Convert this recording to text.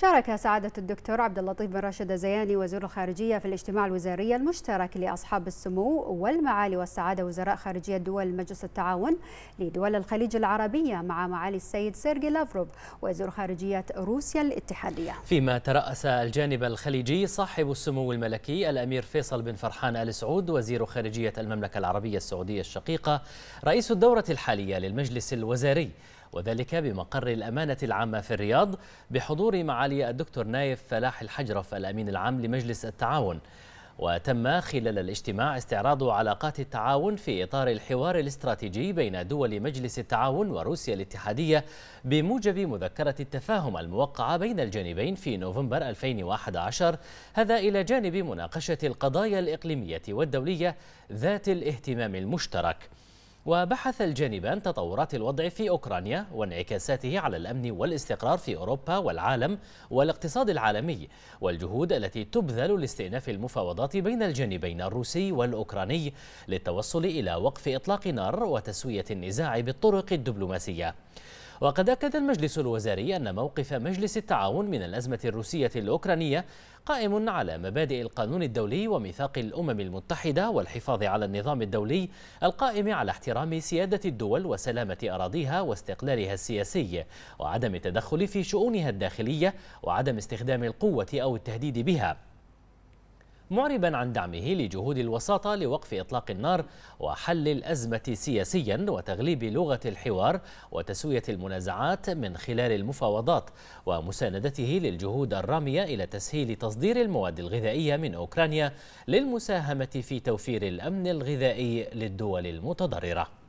شارك سعادة الدكتور عبد اللطيف بن راشد الزياني وزير الخارجية في الاجتماع الوزاري المشترك لأصحاب السمو والمعالي والسعادة وزراء خارجية دول مجلس التعاون لدول الخليج العربية مع معالي السيد سيرجي لافروف وزير خارجية روسيا الاتحادية. فيما ترأس الجانب الخليجي صاحب السمو الملكي الأمير فيصل بن فرحان آل سعود وزير خارجية المملكة العربية السعودية الشقيقة رئيس الدورة الحالية للمجلس الوزاري. وذلك بمقر الأمانة العامة في الرياض بحضور معالي الدكتور نايف فلاح الحجرف الأمين العام لمجلس التعاون. وتم خلال الاجتماع استعراض علاقات التعاون في إطار الحوار الاستراتيجي بين دول مجلس التعاون وروسيا الاتحادية بموجب مذكرة التفاهم الموقعة بين الجانبين في نوفمبر 2011 هذا إلى جانب مناقشة القضايا الإقليمية والدولية ذات الاهتمام المشترك. وبحث الجانبان تطورات الوضع في أوكرانيا وانعكاساته على الأمن والاستقرار في أوروبا والعالم والاقتصاد العالمي والجهود التي تبذل لاستئناف المفاوضات بين الجانبين الروسي والأوكراني للتوصل إلى وقف إطلاق نار وتسوية النزاع بالطرق الدبلوماسية. وقد أكد المجلس الوزاري أن موقف مجلس التعاون من الأزمة الروسية الأوكرانية قائم على مبادئ القانون الدولي وميثاق الأمم المتحدة والحفاظ على النظام الدولي القائم على احترام سيادة الدول وسلامة أراضيها واستقلالها السياسي وعدم التدخل في شؤونها الداخلية وعدم استخدام القوة أو التهديد بها. معربا عن دعمه لجهود الوساطة لوقف إطلاق النار وحل الأزمة سياسيا وتغليب لغة الحوار وتسوية المنازعات من خلال المفاوضات ومساندته للجهود الرامية إلى تسهيل تصدير المواد الغذائية من أوكرانيا للمساهمة في توفير الأمن الغذائي للدول المتضررة.